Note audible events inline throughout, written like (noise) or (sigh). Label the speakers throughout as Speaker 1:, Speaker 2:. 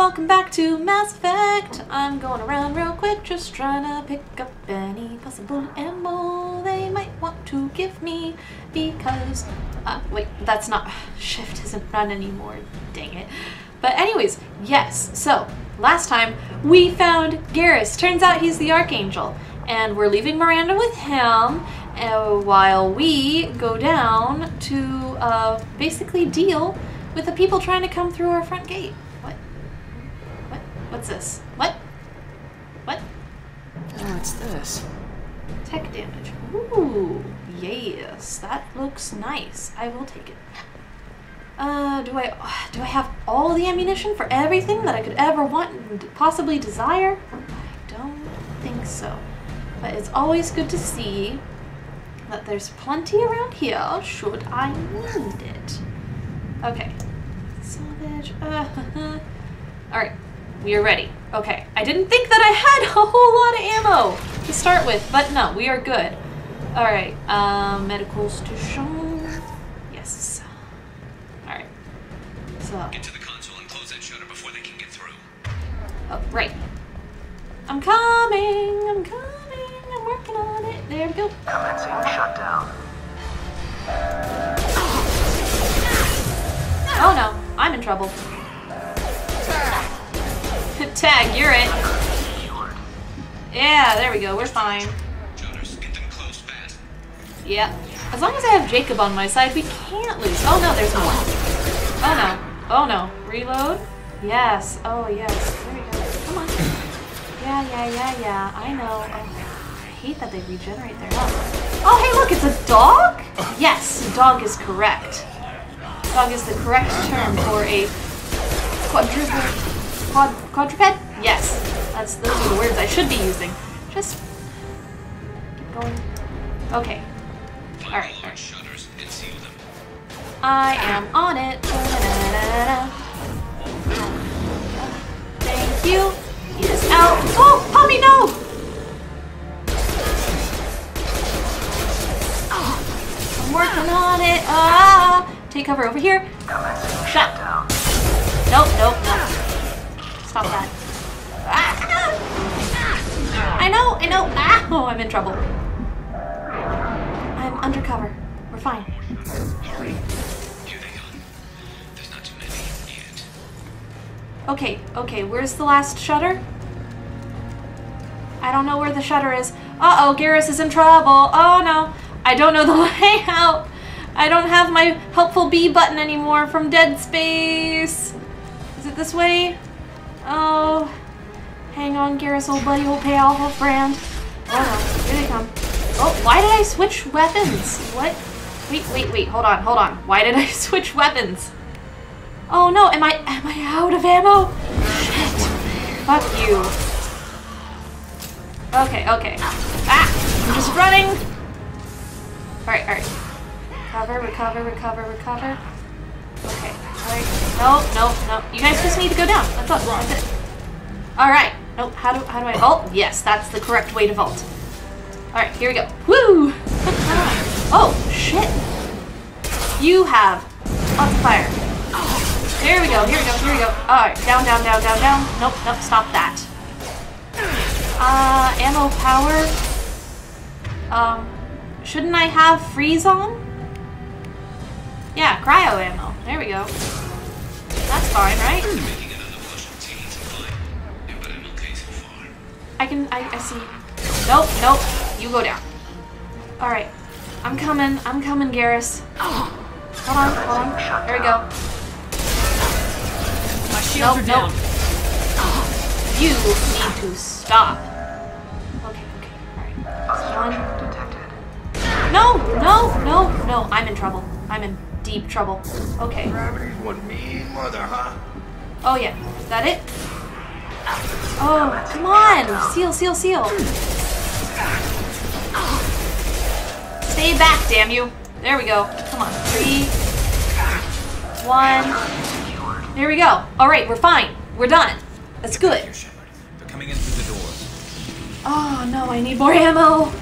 Speaker 1: welcome back to Mass Effect. I'm going around real quick, just trying to pick up any possible ammo they might want to give me because, uh, wait, that's not, (sighs) shift isn't run anymore, dang it. But anyways, yes, so last time we found Garrus. Turns out he's the Archangel and we're leaving Miranda with him uh, while we go down to uh, basically deal with the people trying to come through our front gate. What? What? What's this? What? What?
Speaker 2: Oh, it's this.
Speaker 1: Tech damage. Ooh, yes, that looks nice. I will take it. Uh, do I do I have all the ammunition for everything that I could ever want and possibly desire? I don't think so. But it's always good to see that there's plenty around here should I need it. Okay. Salvage. Uh, (laughs) Alright. We are ready. Okay. I didn't think that I had a whole lot of ammo to start with, but no, we are good. Alright. Um, medical station. Yes. Alright. So.
Speaker 3: Get to the console and close that shutter before they can get through.
Speaker 1: Oh, right. I'm coming. I'm coming. I'm working on it. There we go.
Speaker 4: Commencing shutdown.
Speaker 1: Oh no, I'm in trouble. (laughs) Tag, you're it. Yeah, there we go. We're fine. Yeah. As long as I have Jacob on my side, we can't lose. Oh no, there's more. Oh no. Oh no. Reload? Yes. Oh yes. There we go. Come on. Yeah, yeah, yeah, yeah. I know. I hate that they regenerate their health. Oh hey look, it's a dog? Yes, dog is correct. Dog is the correct term for a quadruple quad quadruped? Yes. That's those are the words I should be using. Just keep going. Okay. Alright,
Speaker 3: seal them.
Speaker 1: I am on it. Da-da-da-da-da. Thank you. He is out. Oh, Poppy, no! I'm working on it. Ah! Take cover over here. Shut. Nope, nope, In trouble. I'm undercover. We're fine. Okay, okay, where's the last shutter? I don't know where the shutter is. Uh-oh, Garrus is in trouble. Oh no. I don't know the (laughs) layout. I don't have my helpful B button anymore from Dead Space. Is it this way? Oh. Hang on, Garrus, old buddy, old pal, old friend. Oh no, here they come. Oh, why did I switch weapons? What? Wait, wait, wait, hold on, hold on. Why did I (laughs) switch weapons? Oh no, am I am I out of ammo? Shit. Fuck you. Okay, okay. Ah! I'm just running! Alright, alright. Recover, recover, recover, recover. Okay, alright. Nope, nope, nope. You guys just need to go down. That's all. That's it. Alright. Nope, how do how do I vault? Yes, that's the correct way to vault. Alright, here we go. Woo! (laughs) oh, shit. You have lots of fire. There we go, here we go, here we go. Alright, down, down, down, down, down. Nope, nope, stop that. Uh, ammo power. Um, shouldn't I have freeze on? Yeah, cryo ammo. There we go. That's fine, right? I can, I, I see. Nope, nope. You go down. Alright. I'm coming, I'm coming, Garrus. Hold on, hold on. There we go.
Speaker 2: My shields
Speaker 1: Nope,
Speaker 2: are down.
Speaker 1: nope. You need to stop. Okay, okay, alright.
Speaker 4: Obstruction detected.
Speaker 1: No, no, no, no. I'm in trouble. I'm in deep trouble. Okay.
Speaker 4: Gravity's one mean mother, huh?
Speaker 1: Oh yeah. Is that it? Oh, come on. Seal, seal, seal. Stay back, damn you. There we go. Come on. Three. One.
Speaker 4: Secured.
Speaker 1: There we go. All right, we're fine. We're done. That's good.
Speaker 3: They're coming in through the doors.
Speaker 1: Oh no, I need more ammo.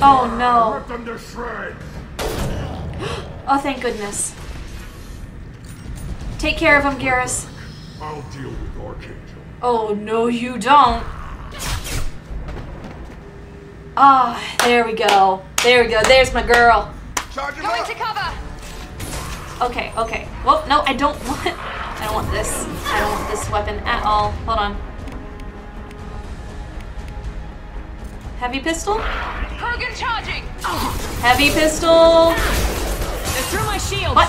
Speaker 1: Oh no.
Speaker 4: Rip them to shreds. (gasps)
Speaker 1: Oh, thank goodness. Take care of him, Garrus.
Speaker 5: I'll deal with Archangel.
Speaker 1: Oh, no, you don't. Ah, there we go. There we go. There's my girl.
Speaker 4: Charge him
Speaker 6: Going
Speaker 4: up!
Speaker 6: to cover!
Speaker 1: Okay, okay. Well, no, I don't want. (laughs) I don't want this. I don't want this weapon at all. Hold on. Heavy pistol?
Speaker 6: Krogan charging!
Speaker 1: Heavy pistol!
Speaker 6: They're through my shield!
Speaker 1: What?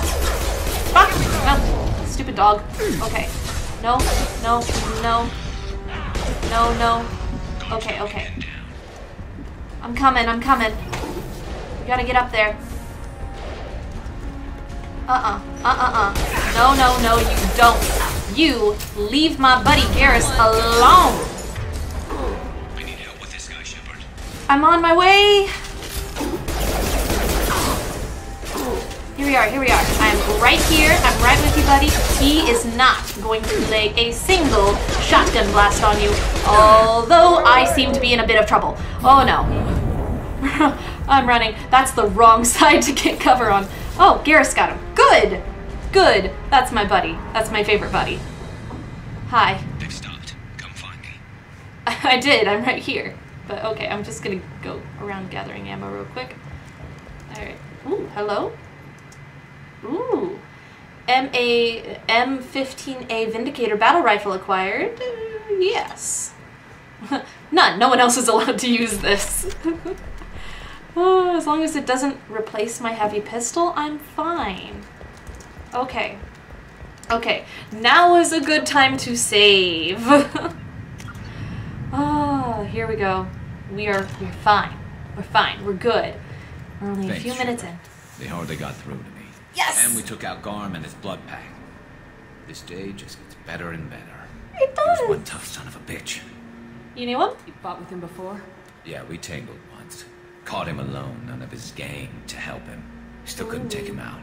Speaker 1: Fuck! No. Stupid dog. Okay. No, no, no. No, no. Okay, okay. I'm coming, I'm coming. We gotta get up there. Uh-uh. Uh-uh-uh. No, no, no, you don't. You leave my buddy Garrus alone.
Speaker 3: I need help with this guy, Shepard.
Speaker 1: I'm on my way. Here we are, here we are. I'm right here. I'm right with you, buddy. He is not going to lay a single shotgun blast on you, although I seem to be in a bit of trouble. Oh no. (laughs) I'm running. That's the wrong (laughs) side to get cover on. Oh, Garrus got him. Good! Good. That's my buddy. That's my favorite buddy. Hi.
Speaker 3: They've stopped. Come find me. (laughs)
Speaker 1: I did. I'm right here. But okay, I'm just gonna go around gathering ammo real quick. Alright. Ooh, hello? Ooh. MA M15A Vindicator battle rifle acquired. Uh, yes. (laughs) None. No one else is allowed to use this. oh, (laughs) as long as it doesn't replace my heavy pistol, I'm fine. Okay. Okay. Now is a good time to save. Oh, (laughs) here we go. We are we're fine. We're fine. We're good. We're only a few minutes in.
Speaker 7: They hardly got through.
Speaker 1: Yes!
Speaker 7: And we took out Garm and his blood pack. This day just gets better and better.
Speaker 1: It
Speaker 7: He was one tough son of a bitch.
Speaker 1: You knew him?
Speaker 2: You fought with him before?
Speaker 7: Yeah, we tangled once. Caught him alone, none of his gang to help him. Still couldn't take him out.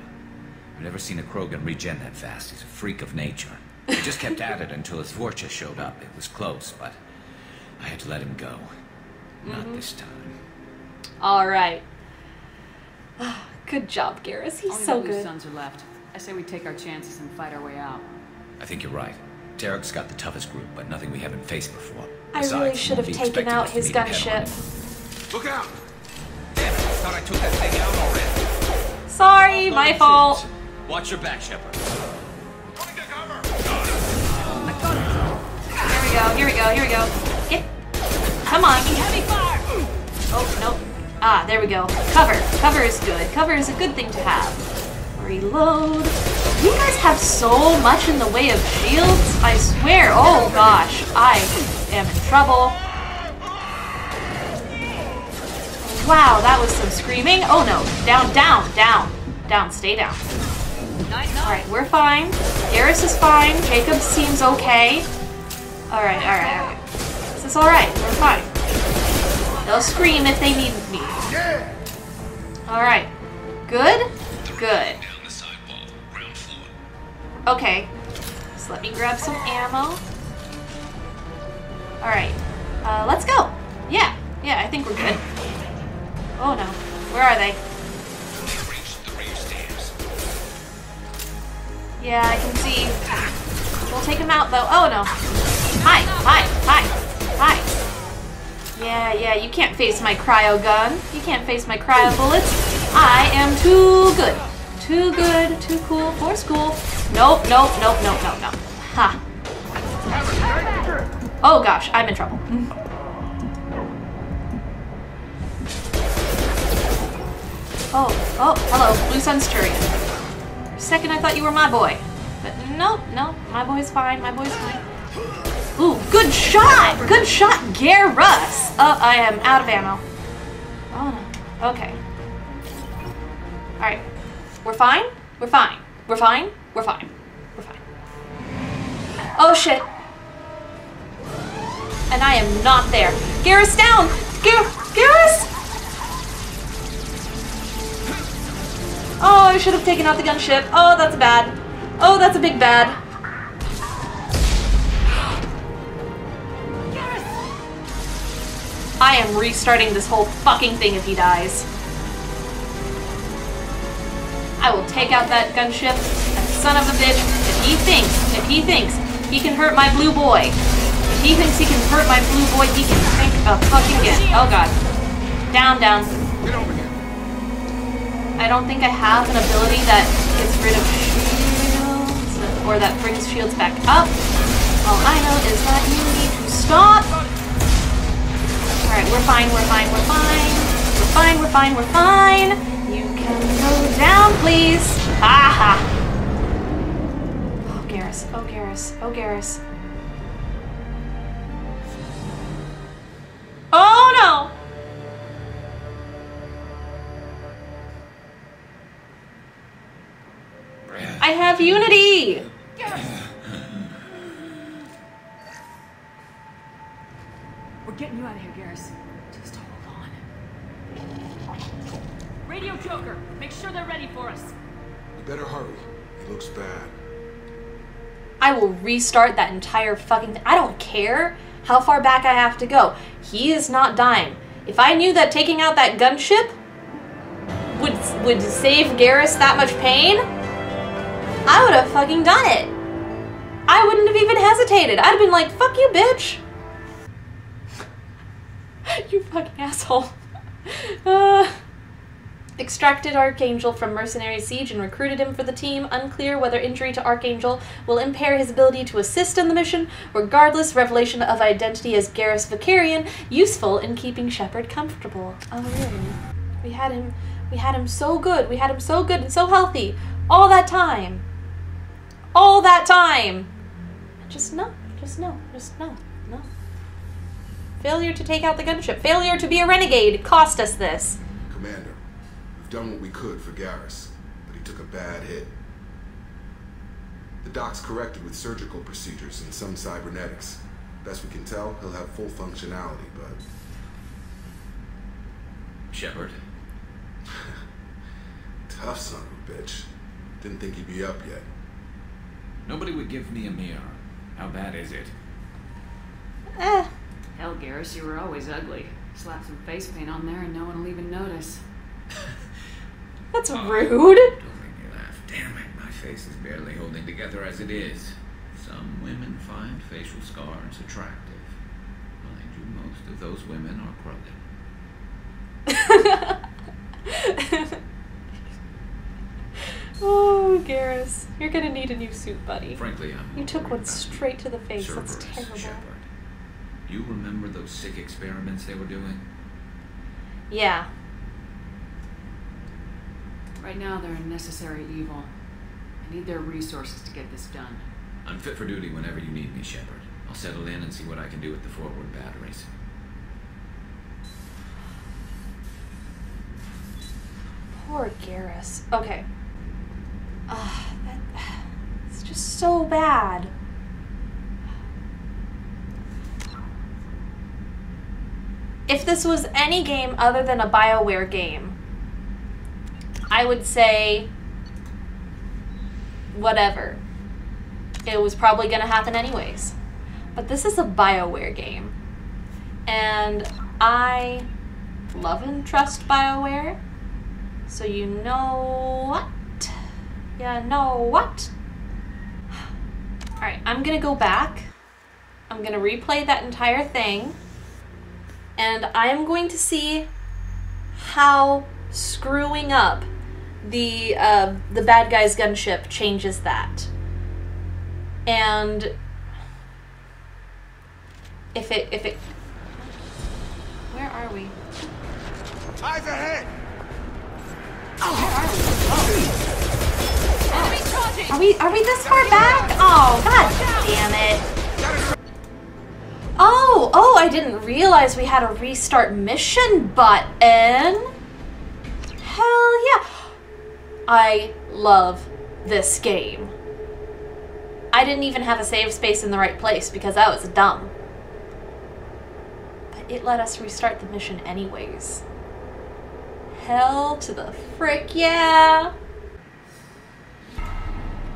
Speaker 7: I've never seen a Krogan regen that fast. He's a freak of nature. He just kept (laughs) at it until his Vorcha showed up. It was close, but I had to let him go. Not mm-hmm. this time.
Speaker 1: All right. (sighs) Good job, Garrus. He's
Speaker 2: Only
Speaker 1: so
Speaker 2: the loose
Speaker 1: good.
Speaker 2: sons are left. I say we take our chances and fight our way out.
Speaker 7: I think you're right. Tarak's got the toughest group, but nothing we haven't faced before.
Speaker 1: I
Speaker 7: Besides,
Speaker 1: really should have taken out his
Speaker 7: meet him head-on.
Speaker 1: gunship.
Speaker 4: Look out!
Speaker 7: Damn it, I thought I took that thing out already.
Speaker 1: Sorry, my fault.
Speaker 7: Watch your back, Shepard.
Speaker 4: Going to cover!
Speaker 1: Here we go. Here we go. Here we go. Get. Come on.
Speaker 6: Heavy fire!
Speaker 1: Oh no. Ah, there we go. Cover. Cover is good. Cover is a good thing to have. Reload. You guys have so much in the way of shields. I swear. Oh gosh, I am in trouble. Wow, that was some screaming. Oh no. Down, down, down. Down, stay down. Alright, we're fine. Garrus is fine. Jacob seems okay. Alright, alright, alright. This is alright. We're fine. They'll scream if they need me. Alright. Good? Good. Okay. So let me grab some ammo. Alright. Uh, let's go. Yeah. Yeah, I think we're good. Oh no. Where are they? Yeah, I can see. We'll take him out though. Oh no. Hi, hi, hi, hi. Yeah, yeah, you can't face my cryo gun. You can't face my cryo bullets. I am too good. Too good, too cool for school. Nope, nope, nope, nope, nope, nope. Ha. Oh gosh, I'm in trouble. (laughs) Oh, oh, hello, Blue Sun's Turian. For a second I thought you were my boy. But nope, nope, my boy's fine, my boy's fine. Ooh, good shot! Good shot, Garrus! Oh, uh, I am out of ammo. Oh no. Okay. Alright. We're fine? We're fine. We're fine? We're fine. We're fine. Oh shit. And I am not there. Garrus down! Gar Garrus! Oh, I should have taken out the gunship. Oh, that's bad. Oh, that's a big bad. I am restarting this whole fucking thing if he dies. I will take out that gunship. That son of a bitch. If he thinks, if he thinks he can hurt my blue boy, if he thinks he can hurt my blue boy, he can think a fucking again. Oh god. Down, down.
Speaker 4: Get over here.
Speaker 1: I don't think I have an ability that gets rid of shields or that brings shields back up. All I know is that you need to stop. Alright, we're fine, we're fine, we're fine. We're fine, we're fine, we're fine. You can go down, please. Ha ha. Oh, Garrus. Oh, Garrus. Oh, Garrus. Oh, no. I have Unity.
Speaker 2: You out of here, Garrus. Just hold on. Radio Joker, make sure they're ready for us.
Speaker 4: You better hurry. It looks bad.
Speaker 1: I will restart that entire fucking thing. I don't care how far back I have to go. He is not dying. If I knew that taking out that gunship would would save Garrus that much pain, I would have fucking done it. I wouldn't have even hesitated. I'd have been like, "Fuck you, bitch." You fucking asshole. Uh, extracted Archangel from Mercenary Siege and recruited him for the team. Unclear whether injury to Archangel will impair his ability to assist in the mission. Regardless, revelation of identity as Garrus Vakarian useful in keeping Shepard comfortable. Oh really? We had him we had him so good. We had him so good and so healthy all that time. All that time. Just no. Just no. Just no. No. Failure to take out the gunship. Failure to be a renegade cost us this.
Speaker 4: Commander, we've done what we could for Garrus, but he took a bad hit. The doc's corrected with surgical procedures and some cybernetics. Best we can tell, he'll have full functionality, but
Speaker 7: Shepard, (laughs)
Speaker 4: tough son of a bitch. Didn't think he'd be up yet.
Speaker 7: nobody would give me a mirror. How bad is it?
Speaker 1: Eh.
Speaker 2: Hell, Garrus, you were always ugly. Slap some face paint on there and no one will even notice. (laughs)
Speaker 1: That's rude.
Speaker 7: Don't make me laugh. Damn it, my face is barely holding together as it is. Some women find facial scars attractive. Mind you, most of those women are Krogan. (laughs)
Speaker 1: oh, Garrus. You're gonna need a new suit, buddy.
Speaker 7: Frankly, I'm
Speaker 1: You took one
Speaker 7: about
Speaker 1: straight to the
Speaker 7: you
Speaker 1: face. That's terrible.
Speaker 7: Shepard. You remember those sick experiments they were doing?
Speaker 1: Yeah.
Speaker 2: Right now, they're a necessary evil. I need their resources to get this done.
Speaker 7: I'm fit for duty whenever you need me, Shepard. I'll settle in and see what I can do with the forward batteries.
Speaker 1: Poor Garrus. Okay. Ugh, that, (sighs) it's just so bad. If this was any game other than a BioWare game, I would say whatever. It was probably going to happen anyways. But this is a BioWare game. And I love and trust BioWare. So you know what? Yeah, know what? Alright, I'm gonna go back. I'm gonna replay that entire thing. And I am going to see how screwing up the uh, the bad guy's gunship changes that. And if it if it where are we?
Speaker 4: Eyes ahead!
Speaker 6: Enemy charging!
Speaker 1: Are we are we this far back? Oh god damn it. Oh, oh, I didn't realize we had a restart mission button. Hell yeah. I love this game. I didn't even have a save space in the right place because that was dumb. But it let us restart the mission anyways. Hell to the frick yeah.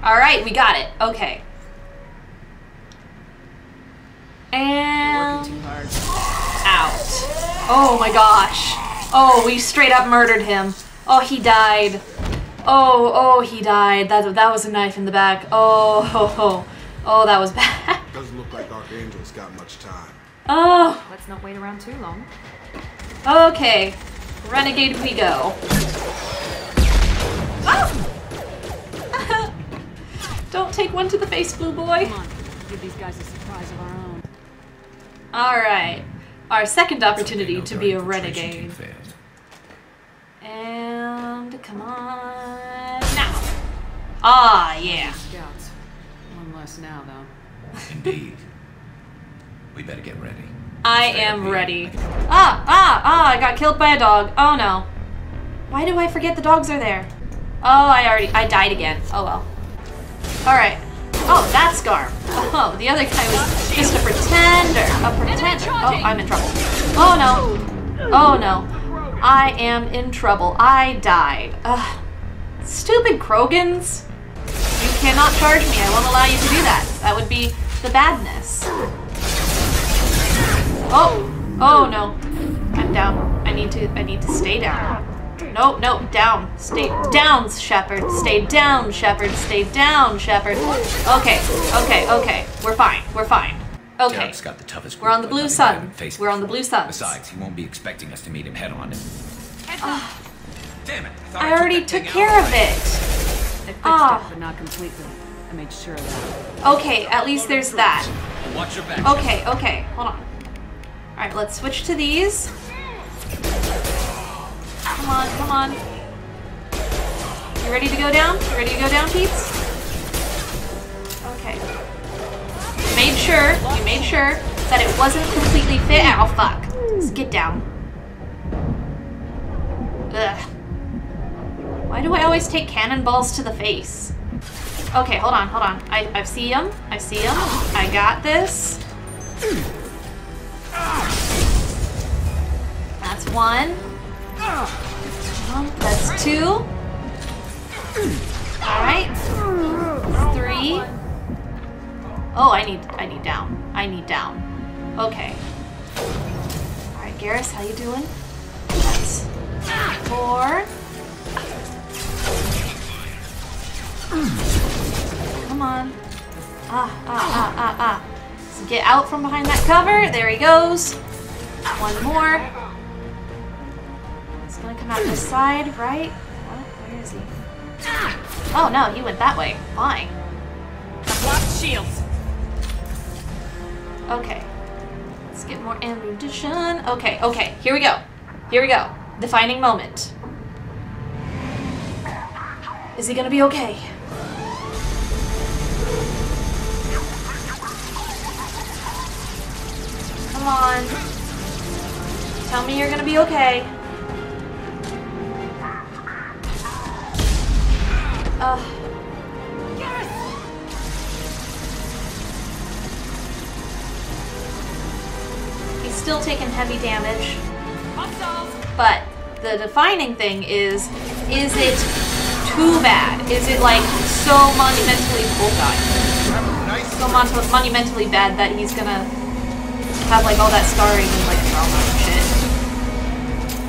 Speaker 1: All right, we got it. Okay. And
Speaker 2: Working too hard.
Speaker 1: out. Oh my gosh. Oh, we straight up murdered him. Oh, he died. Oh, oh, he died. That that was a knife in the back. Oh, (laughs) oh, oh, oh that was (laughs) bad.
Speaker 4: Doesn't look like Archangel's got much time.
Speaker 1: Oh,
Speaker 6: Let's not wait around too long.
Speaker 1: okay. Renegade we go. Ah! (laughs) Don't take one to the face, blue boy.
Speaker 2: Come on, give these guys a surprise of our own.
Speaker 1: All right. Our second opportunity
Speaker 7: No
Speaker 1: to be a renegade. And come on now. Ah, yeah.
Speaker 2: Scouts. One less now, though. (laughs)
Speaker 7: Indeed. We better get ready.
Speaker 1: I am ready. Ah, ah, ah, I got killed by a dog. Oh no. Why do I forget the dogs are there? Oh, I already, I died again. Oh well. Alright. Oh, that's Garm. Oh, the other guy was just a pretender. A pretender. Oh, I'm in trouble. Oh no. Oh no. I am in trouble. I died. Ugh. Stupid Krogans. You cannot charge me. I won't allow you to do that. That would be the badness. Oh, oh no. I'm down. I need to, I need to stay down. No, no, down. Stay down, Shepard. Stay down, Shepard. Stay down, Shepard. Okay, okay, okay. We're fine. We're fine. Okay.
Speaker 7: Tarak's got the toughest
Speaker 1: We're on the blue
Speaker 7: but
Speaker 1: sun. We're on the blue suns.
Speaker 7: Besides, he won't be expecting us to meet him head on.
Speaker 6: Heads up.
Speaker 7: Damn it! I, thought
Speaker 1: I
Speaker 7: took
Speaker 1: already
Speaker 7: that
Speaker 1: took care of
Speaker 7: already.
Speaker 1: it. Ah.
Speaker 2: it, but not completely. I made sure of that.
Speaker 1: Okay, at least there's that.
Speaker 7: Watch your back.
Speaker 1: Okay, okay, hold on. Alright, let's switch to these. Come on, come on. You ready to go down? You ready to go down, peeps? Okay. Made sure, you made sure that it wasn't completely fit. Ow, fuck. Just get down. Ugh. Why do I always take cannonballs to the face? Okay, hold on, hold on. I, I see him. I see him. I got this. That's one. That's two. Alright. Three. Oh, I need I need down. I need down. Okay. Alright, Garrus, how you doing? That's four. Come on. Ah, ah, ah, ah, ah. So get out from behind that cover. There he goes. One more. Come out this side, right? Where is he? Ah! Oh no, he went that way. Why?
Speaker 6: Blocked shields.
Speaker 1: Okay. Let's get more ammunition. Okay, okay, here we go. Here we go. Defining moment. Is he gonna be okay? Come on. Tell me you're gonna be okay. Ugh. He's still taking heavy damage. But the defining thing is, is it too bad? Is it like so monumentally, oh god, so mon- monumentally bad that he's gonna have like all that scarring and like trauma and shit?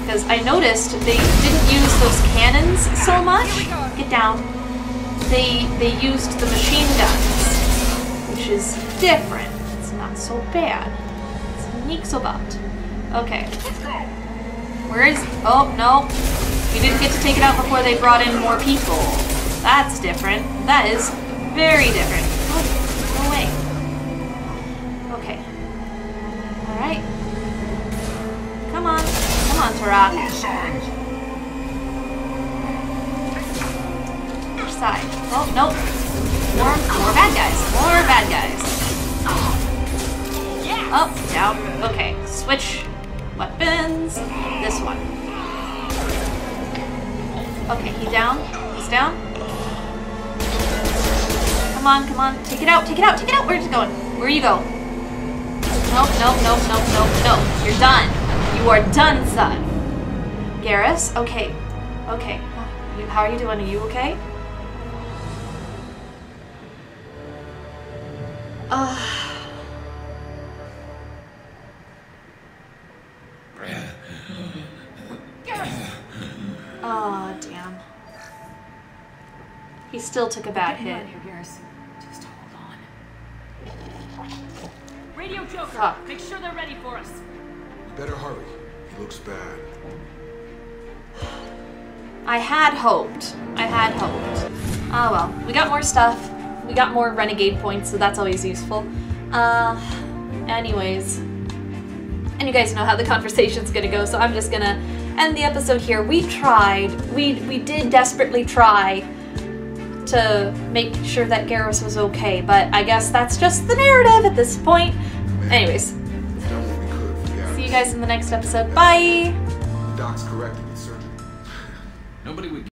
Speaker 1: Because I noticed they didn't use those cannons so much. Get down. They they used the machine guns, which is different. It's not so bad. It's nicht so bad. Okay. Where is? Oh no, we didn't get to take it out before they brought in more people. That's different. That is very different. Oh, no way. Okay. All right. Come on, come on, Tarak. Side? Oh no. More, more bad guys. More bad guys. Oh, down. Okay, switch weapons. This one. Okay, he down. He's down. Come on, come on. Take it out, take it out, take it out. Where's it going? Where are you go? Nope, nope, nope, nope, nope, nope. You're done. You are done, son. Garrus? Okay. Okay. How are you doing? Are you okay? Uh, oh, damn. He still took a bad
Speaker 2: getting
Speaker 1: hit.
Speaker 2: here, Garrus. Just hold on. Radio Joker,
Speaker 1: Fuck.
Speaker 2: make sure they're ready for us.
Speaker 4: You better hurry. He looks bad.
Speaker 1: I had hoped. I had hoped. Oh well, we got more stuff. We got more renegade points, so that's always useful. Uh, anyways, and you guys know how the conversation's gonna go, so I'm just gonna end the episode here. We tried. We we did desperately try to make sure that Garrus was okay, but I guess that's just the narrative at this point. Anyways,
Speaker 4: We've done what we could for Garrus.
Speaker 1: see you guys in the next episode. Bye.
Speaker 4: Doc's correct.